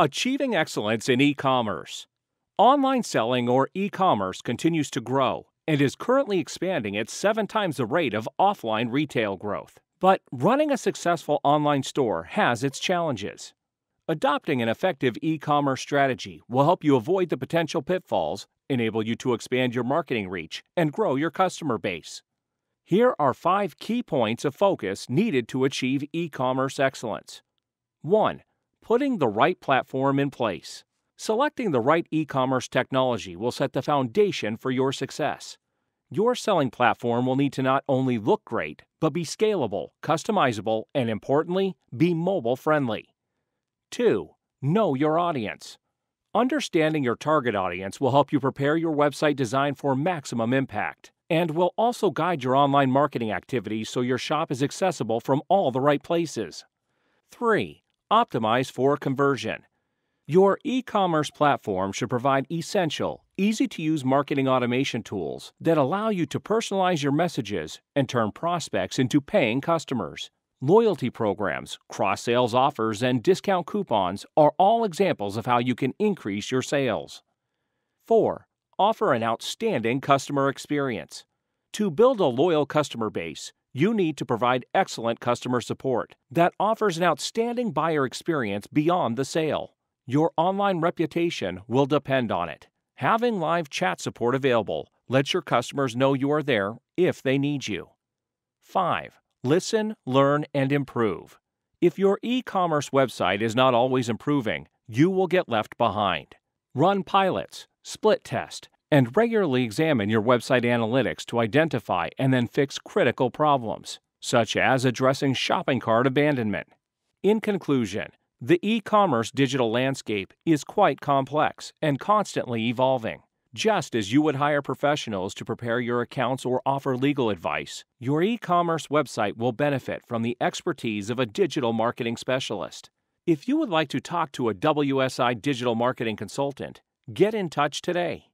Achieving excellence in e commerce. Online selling or e commerce continues to grow and is currently expanding at seven times the rate of offline retail growth. But running a successful online store has its challenges. Adopting an effective e commerce strategy will help you avoid the potential pitfalls, enable you to expand your marketing reach, and grow your customer base. Here are five key points of focus needed to achieve e commerce excellence. 1. Putting the right platform in place. Selecting the right e commerce technology will set the foundation for your success. Your selling platform will need to not only look great, but be scalable, customizable, and importantly, be mobile friendly. 2. Know your audience. Understanding your target audience will help you prepare your website design for maximum impact and will also guide your online marketing activities so your shop is accessible from all the right places. 3. Optimize for conversion. Your e commerce platform should provide essential, easy to use marketing automation tools that allow you to personalize your messages and turn prospects into paying customers. Loyalty programs, cross sales offers, and discount coupons are all examples of how you can increase your sales. 4 offer an outstanding customer experience. To build a loyal customer base, you need to provide excellent customer support that offers an outstanding buyer experience beyond the sale. Your online reputation will depend on it. Having live chat support available lets your customers know you are there if they need you. 5. Listen, learn, and improve. If your e commerce website is not always improving, you will get left behind. Run pilots, split test, and regularly examine your website analytics to identify and then fix critical problems, such as addressing shopping cart abandonment. In conclusion, the e commerce digital landscape is quite complex and constantly evolving. Just as you would hire professionals to prepare your accounts or offer legal advice, your e commerce website will benefit from the expertise of a digital marketing specialist. If you would like to talk to a WSI digital marketing consultant, Get in touch today.